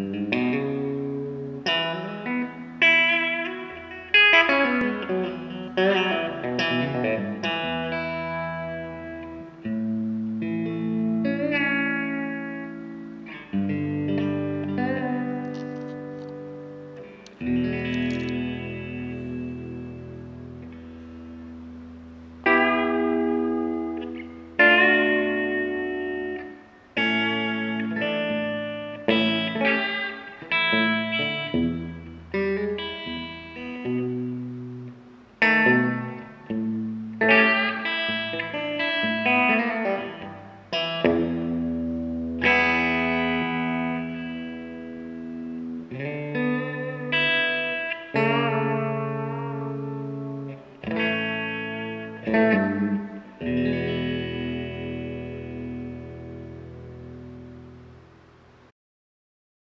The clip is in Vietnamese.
Thank mm -hmm. you. Música